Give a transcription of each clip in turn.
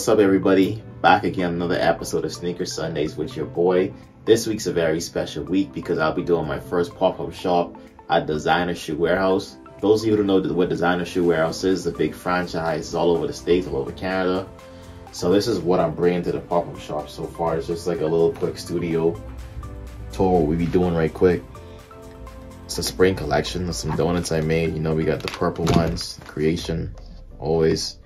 what's up everybody? Back again another episode of Sneaker Sundays with your boy. This week's a very special week because I'll be doing my first pop-up shop at Designer Shoe Warehouse. Those of you who don't know what Designer Shoe Warehouse is, the big franchise is all over the States, all over Canada. So this is what I'm bringing to the pop-up shop so far. It's just like a little quick studio tour we be doing right quick. It's a spring collection of some donuts I made. You know, we got the purple ones, creation, always.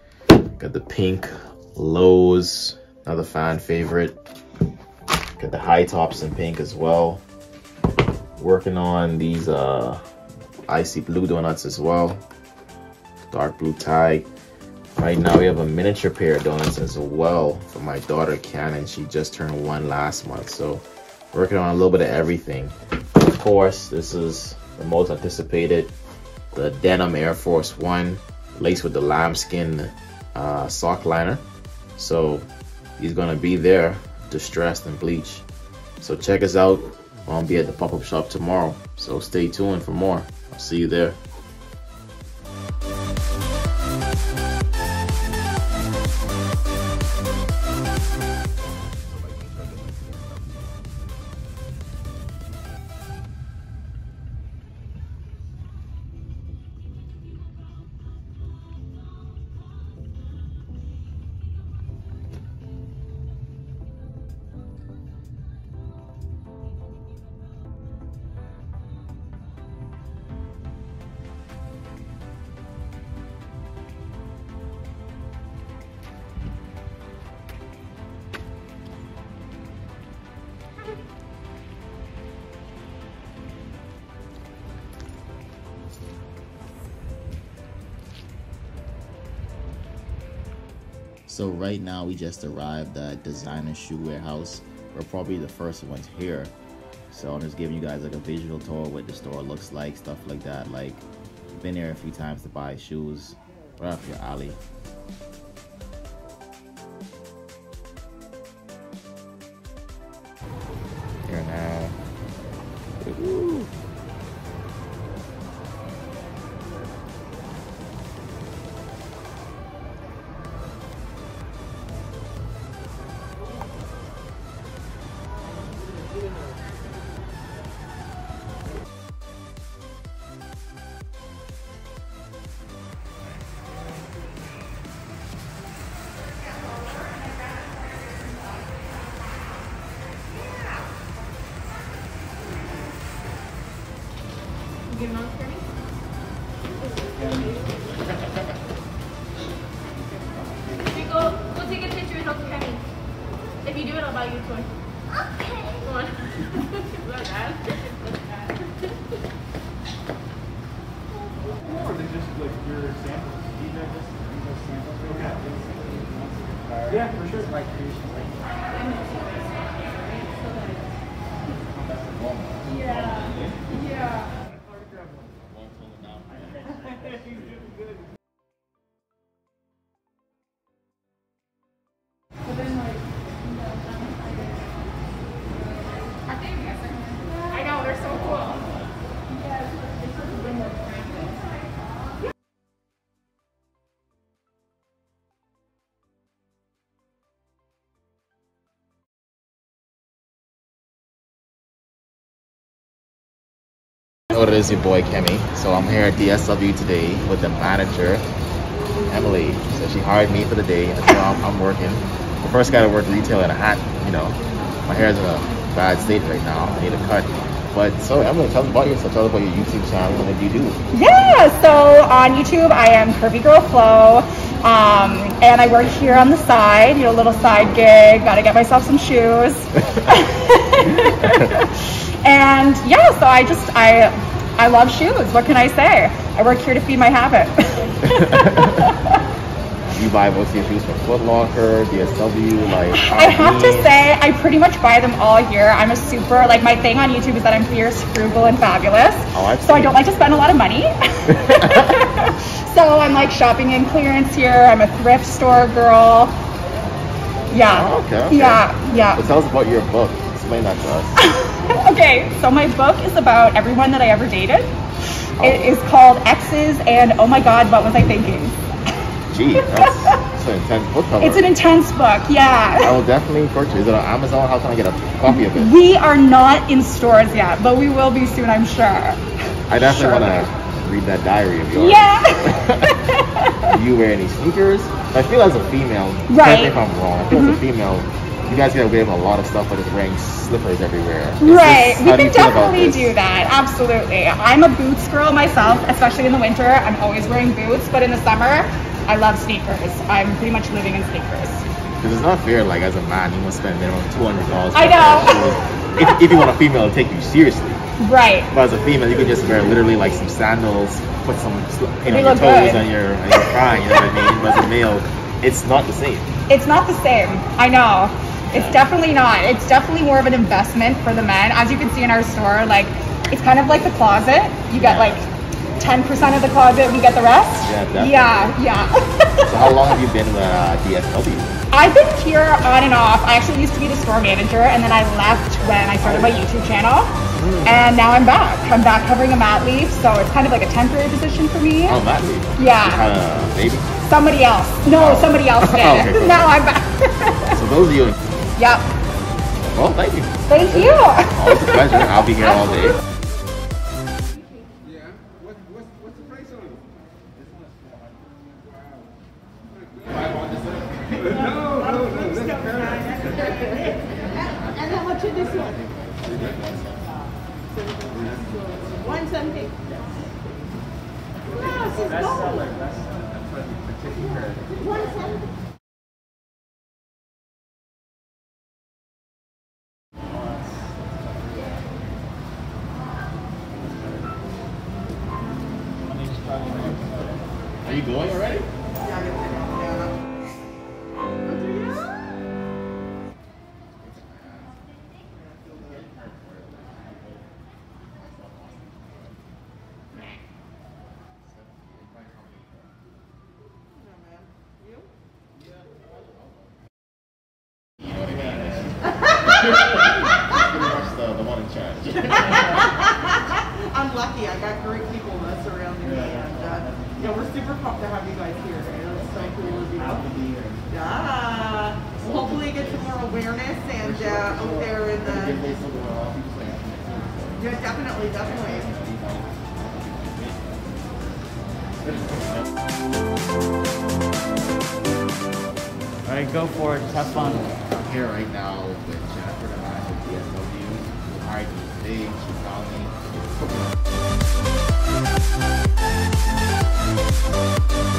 Got the pink lows, another fan favorite. Got the high tops in pink as well. Working on these uh, icy blue donuts as well. Dark blue tie. Right now we have a miniature pair of donuts as well for my daughter Cannon. She just turned one last month. So working on a little bit of everything. Of course, this is the most anticipated, the Denim Air Force One, laced with the lambskin uh, sock liner. So he's gonna be there, distressed and bleached. So check us out. I'll be at the pop-up shop tomorrow. So stay tuned for more. I'll see you there. So right now we just arrived at Designer Shoe Warehouse. We're probably the first ones here. So I'm just giving you guys like a visual tour what the store looks like, stuff like that. Like been here a few times to buy shoes. Right off your alley. You know for me? You go, go take a picture with Uncle Kenny. If you do it, I'll buy you a toy. Okay. Come on. Look at Look Or they just like your samples? Do you know this? These samples? Okay. Yeah, for sure. Like Yeah. Yeah. But then, like, I know, they're so cool. Oh, it is your boy Kemmy. So I'm here at DSW today with the manager, Emily. So she hired me for the day. and So I'm, I'm working. The first guy to work retail in a hat. You know, my hair's in a bad state right now. I need a cut. But so Emily, tell us about yourself. Tell us about your YouTube channel and what you do. Yeah, so on YouTube, I am Curvy Girl Flow, um, and I work here on the side, you know, a little side gig. Got to get myself some shoes. and yeah, so I just I I love shoes. What can I say? I work here to feed my habit. you buy most of your shoes from Foot Locker, DSW, like. I have to say, I pretty much buy them all here. I'm a super like my thing on YouTube is that I'm fierce, frugal, and fabulous. Oh, I've so I don't like to spend a lot of money. so I'm like shopping in clearance here. I'm a thrift store girl. Yeah. Oh, okay, okay. Yeah. Yeah. But tell us about your book. Explain that to us. okay, so my book is about everyone that I ever dated. Oh. It is called Exes and Oh My God, What Was I Thinking? Gee, that's That's an intense book cover. It's an intense book, yeah. I will definitely purchase. Is it on Amazon? How can I get a copy of it? We are not in stores yet, but we will be soon, I'm sure. I definitely Sure. want to read that diary of yours. Yeah. Do you wear any sneakers? I feel as a female, correct me Right. if I'm wrong. I feel as a mm-hmm. female, you guys get away with a lot of stuff, but it's wearing slippers everywhere. Is Right, this- we do can definitely do that. Absolutely. I'm a boots girl myself, especially in the winter. I'm always wearing boots, but in the summer, I love sneakers. I'm pretty much living in sneakers. Because it's not fair, like, as a man, you must spend minimum $200 I for a pair of know. if, if you want a female to take you seriously. Right. But as a female, you can just wear literally like some sandals, put some you know your toes good. on your on your thigh. You know what I mean? But as a male, it's not the same. It's not the same. I know. It's definitely not. It's definitely more of an investment for the men. As you can see in our store, like it's kind of like the closet. You get like 10% of the closet, we get the rest. Yeah, definitely. Yeah, yeah. So how long have you been with uh, DSW? I've been here on and off. I actually used to be the store manager and then I left when I started my YouTube channel. Hmm. And now I'm back. I'm back covering a mat leave, so it's kind of like a temporary position for me. Oh, that leave. Yeah. Had a baby. Somebody else. No, Oh. somebody else did. Okay, cool. now I'm back. So those of you, yep. well, thank you. Thank you. Always a pleasure. I'll be here all day. Yeah. What, what, what's the price on it? No, no, no. I'm lucky. I got great people that surround me, and uh, yeah, we're super pumped to have you guys here. Know, it's so cool to be. Here. Yeah. Well, hopefully, get some more awareness and uh, out there in the. Yeah, definitely, definitely. All right, go for it. Just have fun. I'm here right now with Jennifer, the manager of DSW. ID things, you know